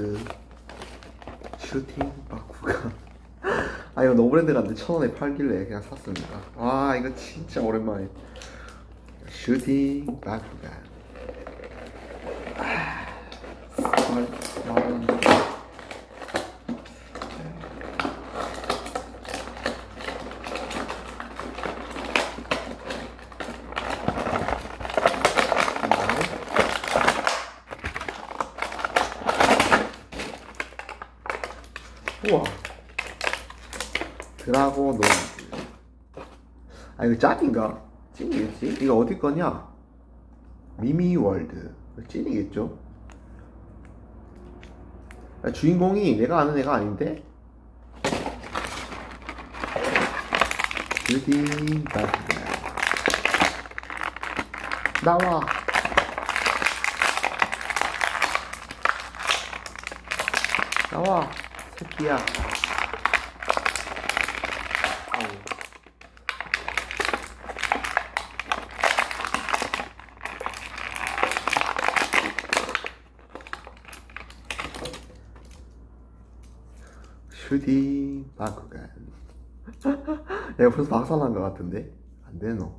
바크 슈팅 바쿠간. 아 이거 노브랜드 갔는데 천 원에 팔길래 그냥 샀습니다. 와 이거 진짜 오랜만에. 슈팅 바쿠간. 아, 말, 말은 우와 드라고 노즈 아 이거 짝인가? 찐이겠지? 이거 어디 거냐? 미미월드 찐이겠죠? 아, 주인공이 내가 아는 애가 아닌데? 드디 나와 나와 새끼야. 슈팅 바쿠간. 내가 벌써 박살난 것 같은데? 안 되노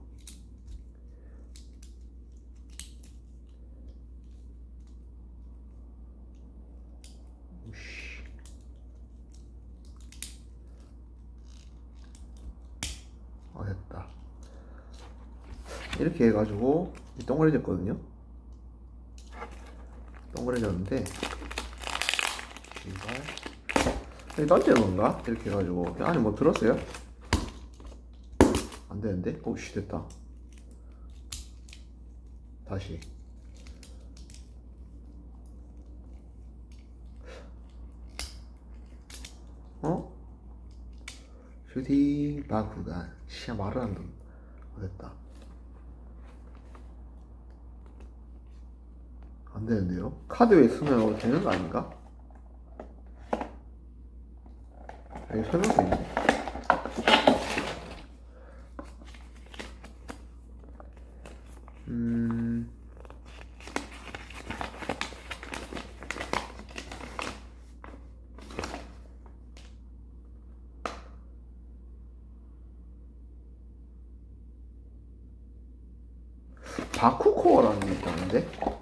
우씨. 어 됐다 이렇게 해가지고 동그래졌거든요 동그래졌는데 이걸 던지는 건가? 이렇게 해가지고 안에 뭐 들었어요? 안 되는데? 오씨 됐다 다시 어? 슈팅 바쿠가 시야 말을 안 듣. 어, 됐다. 안 되는데요? 카드에 쓰면 되는 거 아닌가? 여기 설명서 있네. 음. 바쿠코어라는 게 있다는데?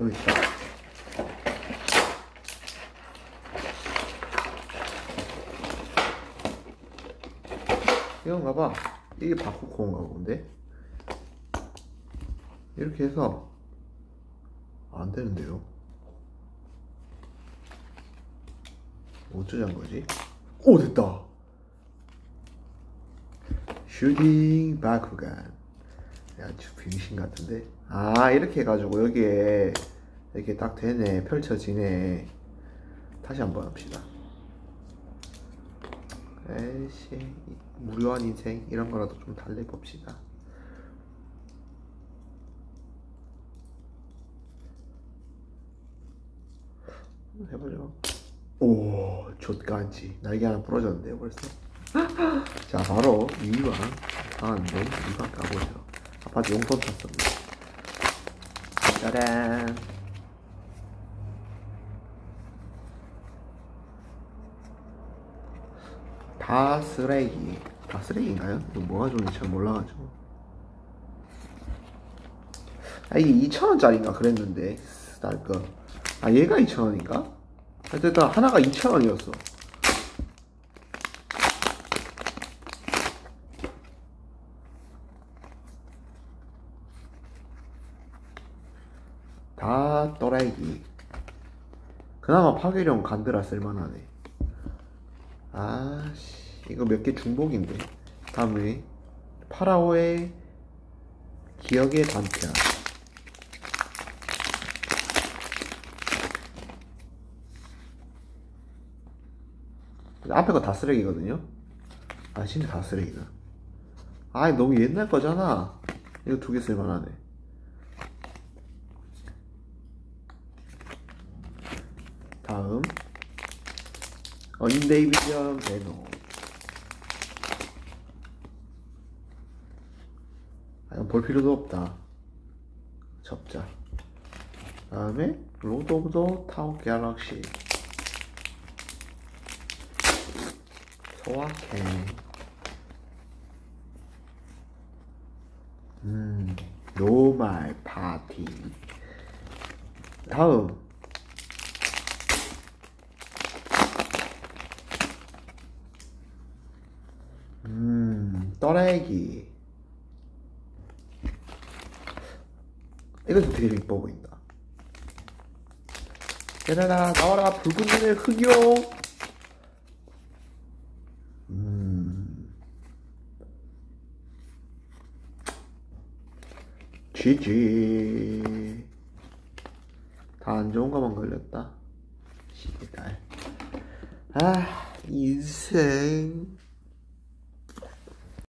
여기 있다. 이건가 봐. 이게 바쿠코어인가 본데? 이렇게 해서 안 되는데요. 어쩌자는 거지? 오 됐다. 슈팅 바쿠간 아주 병신 같은데? 아 이렇게 해가지고 여기에 이렇게 딱 되네. 펼쳐지네. 다시 한번 합시다. 에이씨 무료한 인생 이런 거라도 좀 달래봅시다. 해보죠. 오 좆간지. 날개 하나 부러졌는데요 벌써? 자 바로 2번 나왔는데 2번 까보죠 아파트 용돈 탔습니다 짜란. 다 쓰레기. 다 쓰레기인가요? 이거 뭐가 좋은지 잘 몰라가지고. 아 이게 2,000원짜리인가 그랬는데 날거. 아 얘가 2,000원인가? 하여튼 하나가 2,000원이었어 다 또라이기 그나마 파괴령 간드라 쓸만하네. 아씨 이거 몇 개 중복인데. 다음에 파라오의 기억의 단편. 앞에 거 다 쓰레기거든요? 아 진짜 다 쓰레기다. 아 너무 옛날 거잖아. 이거 두 개 쓸만하네 다음. 어, 인데이비전 베노 아, 볼 필요도 없다. 접자. 다음에 로드 오브 더 타워 갤럭시. 소확행 음 노말 파티. 다음 음 떠내기. 좀 되게 이뻐 보인다. 얘들아 나와라. 붉은 눈의 흑요. 음. GG 다 안 좋은 것만 걸렸다. 시기달 아 인생